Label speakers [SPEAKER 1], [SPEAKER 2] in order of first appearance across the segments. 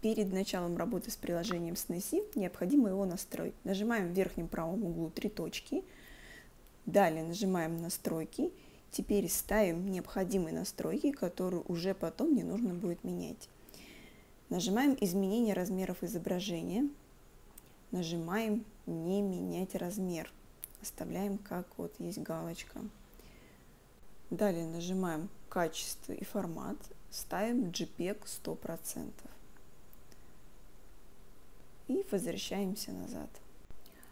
[SPEAKER 1] Перед началом работы с приложением Снеси необходимо его настроить. Нажимаем в верхнем правом углу три точки, далее нажимаем «Настройки», теперь ставим необходимые настройки, которые уже потом не нужно будет менять. Нажимаем «Изменение размеров изображения», нажимаем «Не менять размер», оставляем как вот есть галочка. Далее нажимаем «Качество и формат», ставим JPEG 100% и возвращаемся назад.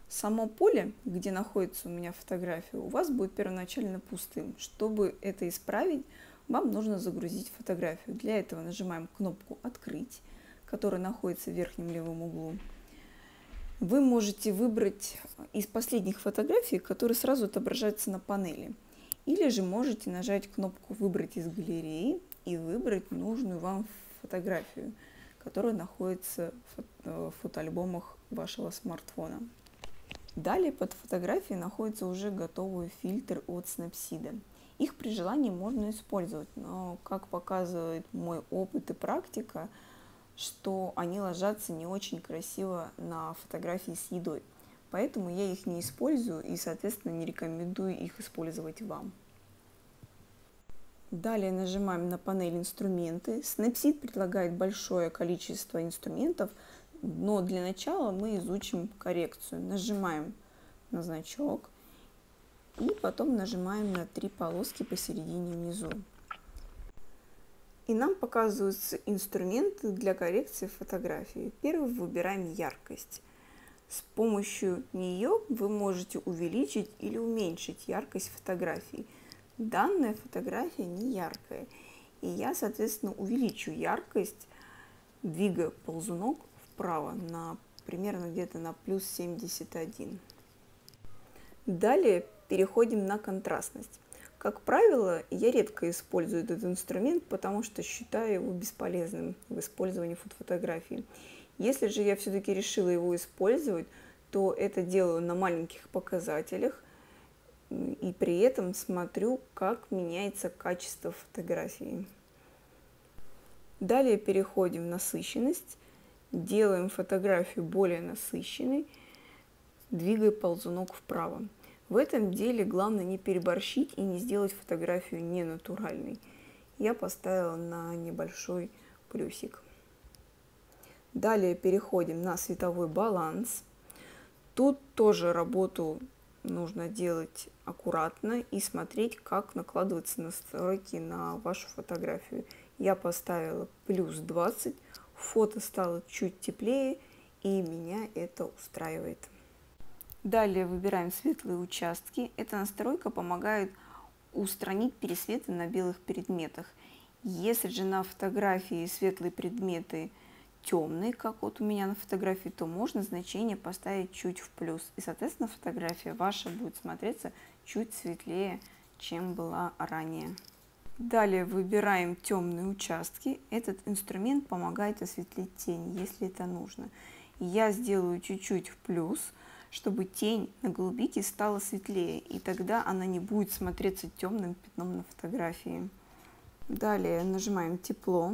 [SPEAKER 1] Само поле, где находится у меня фотография, у вас будет первоначально пустым. Чтобы это исправить, вам нужно загрузить фотографию. Для этого нажимаем кнопку «Открыть», которая находится в верхнем левом углу. Вы можете выбрать из последних фотографий, которые сразу отображаются на панели. Или же можете нажать кнопку «Выбрать из галереи» и выбрать нужную вам фотографию – которые находятся в фотоальбомах вашего смартфона. Далее под фотографией находится уже готовый фильтр от Snapseed. Их при желании можно использовать, но, как показывает мой опыт и практика, что они ложатся не очень красиво на фотографии с едой. Поэтому я их не использую и, соответственно, не рекомендую их использовать вам. Далее нажимаем на панель «Инструменты». Snapseed предлагает большое количество инструментов, но для начала мы изучим коррекцию. Нажимаем на значок и потом нажимаем на три полоски посередине внизу. И нам показываются инструменты для коррекции фотографии. Первый выбираем яркость. С помощью нее вы можете увеличить или уменьшить яркость фотографии – Данная фотография не яркая, и я, соответственно, увеличу яркость, двигая ползунок вправо на примерно где-то на плюс 71. Далее переходим на контрастность. Как правило, я редко использую этот инструмент, потому что считаю его бесполезным в использовании фотографии. Если же я все-таки решила его использовать, то это делаю на маленьких показателях, и при этом смотрю, как меняется качество фотографии. Далее переходим в насыщенность, делаем фотографию более насыщенной, двигая ползунок вправо. В этом деле главное не переборщить и не сделать фотографию ненатуральной. Я поставила на небольшой плюсик. Далее переходим на световой баланс. Тут тоже работу нужно делать аккуратно и смотреть, как накладываются настройки на вашу фотографию. Я поставила плюс 20, фото стало чуть теплее, и меня это устраивает. Далее выбираем светлые участки. Эта настройка помогает устранить пересветы на белых предметах. Если же на фотографии светлые предметы – темный, как вот у меня на фотографии, то можно значение поставить чуть в плюс. И, соответственно, фотография ваша будет смотреться чуть светлее, чем была ранее. Далее выбираем темные участки. Этот инструмент помогает осветлить тень, если это нужно. Я сделаю чуть-чуть в плюс, чтобы тень на голубике стала светлее, и тогда она не будет смотреться темным пятном на фотографии. Далее нажимаем тепло.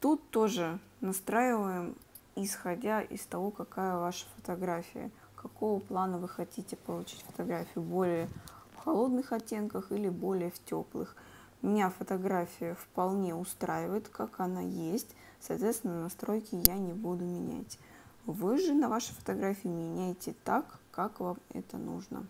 [SPEAKER 1] Тут тоже настраиваем, исходя из того, какая ваша фотография, какого плана вы хотите получить фотографию, более в холодных оттенках или более в теплых. Меня фотография вполне устраивает, как она есть, соответственно, настройки я не буду менять. Вы же на вашей фотографии меняйте так, как вам это нужно.